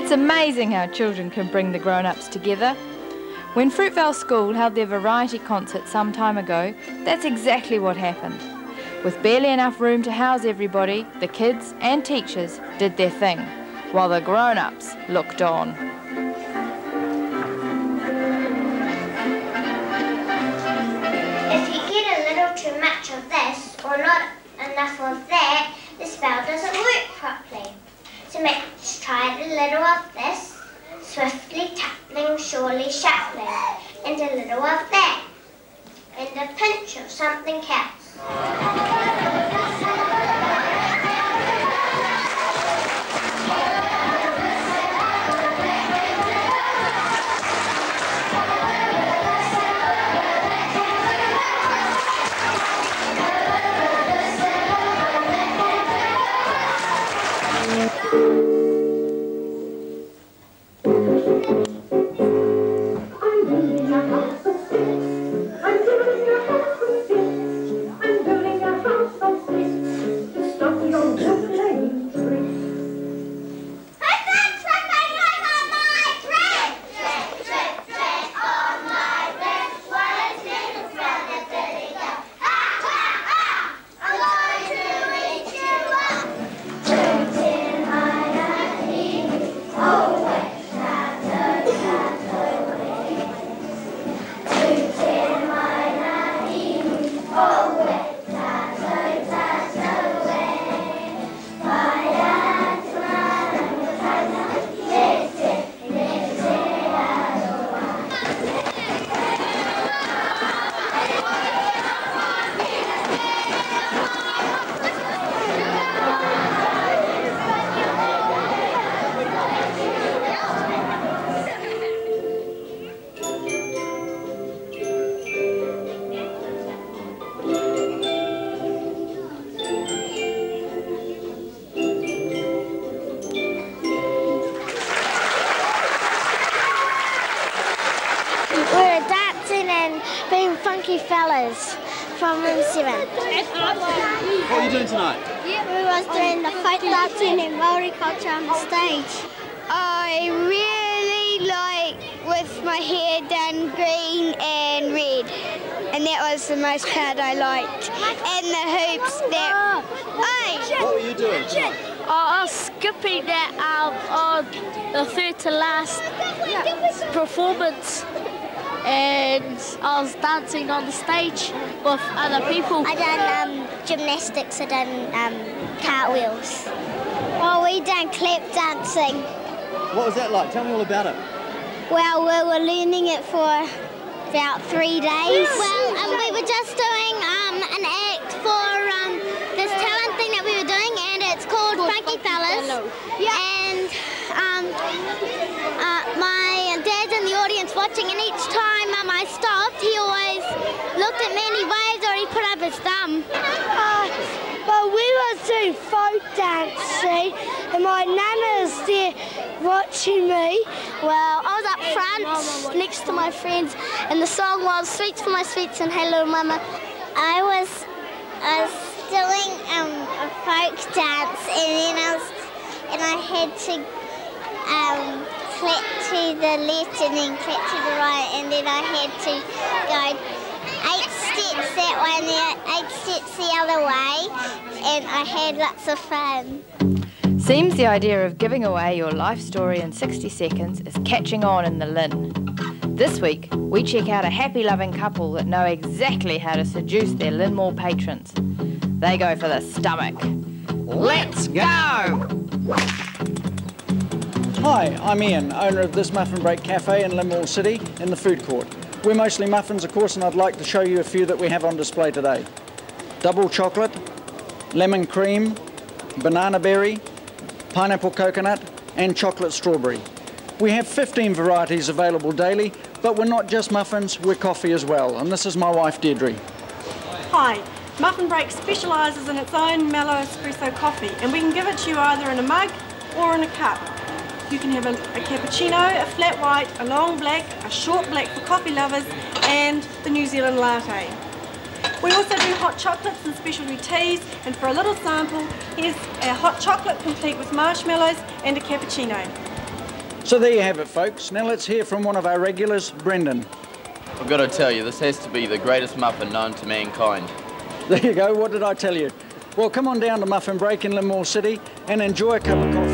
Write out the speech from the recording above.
It's amazing how children can bring the grown-ups together. When Fruitvale School held their variety concert some time ago, that's exactly what happened. With barely enough room to house everybody, the kids and teachers did their thing, while the grown-ups looked on. If you get a little too much of this or not enough of that, the spell doesn't work properly. So let's try a little of this, swiftly tapping, surely shuffling, and a little of that, and a pinch of something else. Being funky fellas from room seven. What are you doing tonight? We was doing the folk dancing and Maori culture on the stage. I really like with my hair done green and red. And that was the most part I liked. And the hoops that... Hey! What were you doing tonight? I was skipping that um, on the third to last performance and I was dancing on the stage with other people. I done um, gymnastics, I done um, cartwheels. Oh, we done clap dancing. What was that like? Tell me all about it. Well, we were learning it for about three days. Well, um, we were just doing um, an act for um, this talent thing that we were doing, and it's called Funky Fellas. And um, uh, my dad's in the audience watching, and each time um, I stopped, he always looked at me and he waved or he thumb. Well, we were doing folk dancing, and my nana nana's there watching me. Well, I was up front next to my friends, and the song was "Sweets for My Sweets" and "Hello, Mama." I was, doing um, a folk dance, and then I was, and I had to um, clap to the left and then clap to the right, and then I had to go that way and then eight steps the other way, and I had lots of fun. Seems the idea of giving away your life story in 60 seconds is catching on in the Lynn. This week, we check out a happy loving couple that know exactly how to seduce their LynnMall patrons. They go for the stomach. Let's go! Hi, I'm Ian, owner of this Muffin Break Cafe in LynnMall City in the food court. We're mostly muffins, of course, and I'd like to show you a few that we have on display today. Double chocolate, lemon cream, banana berry, pineapple coconut, and chocolate strawberry. We have 15 varieties available daily, but we're not just muffins, we're coffee as well. And this is my wife, Deirdre. Hi, Muffin Break specialises in its own mellow espresso coffee, and we can give it to you either in a mug or in a cup. You can have a, a cappuccino, a flat white, a long black, a short black for coffee lovers, and the New Zealand latte. We also do hot chocolates and specialty teas, and for a little sample, here's our hot chocolate complete with marshmallows and a cappuccino. So there you have it, folks. Now let's hear from one of our regulars, Brendan. I've got to tell you, this has to be the greatest muffin known to mankind. There you go. What did I tell you? Well, come on down to Muffin Break in LynnMall City and enjoy a cup of coffee.